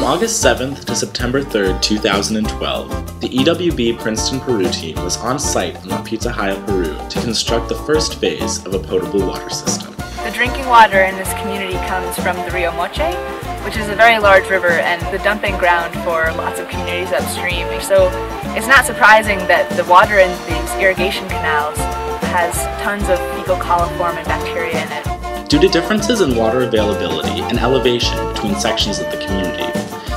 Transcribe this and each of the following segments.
August 7th to September 3rd, 2012, the EWB Princeton Peru team was on site in La Pitajaya, Peru to construct the first phase of a potable water system. The drinking water in this community comes from the Rio Moche, which is a very large river and the dumping ground for lots of communities upstream. So it's not surprising that the water in these irrigation canals has tons of fecal coliform and bacteria in it. Due to differences in water availability and elevation between sections of the community,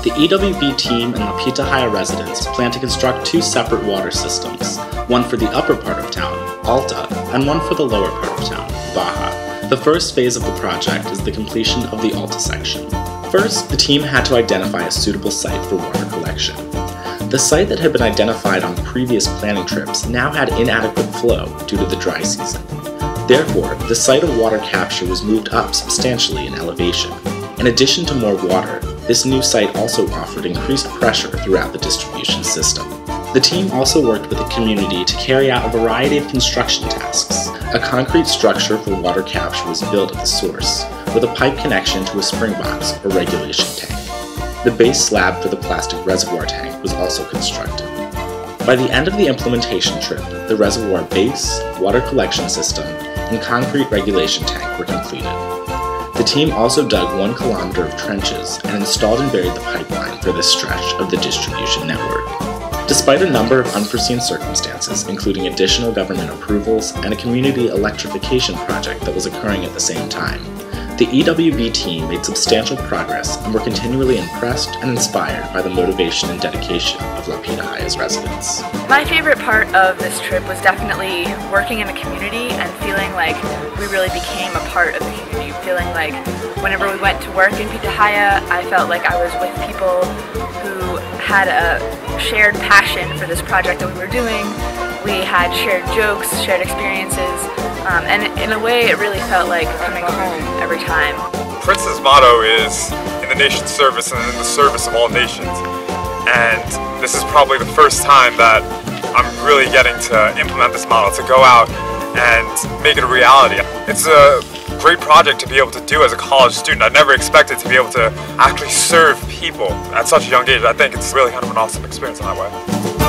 the EWB team and La Pitajaya residents plan to construct two separate water systems, one for the upper part of town, Alta, and one for the lower part of town, Baja. The first phase of the project is the completion of the Alta section. First, the team had to identify a suitable site for water collection. The site that had been identified on previous planning trips now had inadequate flow due to the dry season. Therefore, the site of water capture was moved up substantially in elevation. In addition to more water, this new site also offered increased pressure throughout the distribution system. The team also worked with the community to carry out a variety of construction tasks. A concrete structure for water capture was built at the source, with a pipe connection to a spring box or regulation tank. The base slab for the plastic reservoir tank was also constructed. By the end of the implementation trip, the reservoir base, water collection system, and concrete regulation tank were completed. The team also dug one kilometer of trenches and installed and buried the pipeline for this stretch of the distribution network. Despite a number of unforeseen circumstances, including additional government approvals and a community electrification project that was occurring at the same time, the EWB team made substantial progress and were continually impressed and inspired by the motivation and dedication of La Pitajaya's residents. My favorite part of this trip was definitely working in the community and like we really became a part of the community, feeling like whenever we went to work in Pitajaya, I felt like I was with people who had a shared passion for this project that we were doing. We had shared jokes, shared experiences, um, and in a way it really felt like coming home every time. Princeton's motto is in the nation's service and in the service of all nations. And this is probably the first time that I'm really getting to implement this model, to go out and make it a reality. It's a great project to be able to do as a college student. I never expected to be able to actually serve people at such a young age. I think it's really kind of an awesome experience in that way.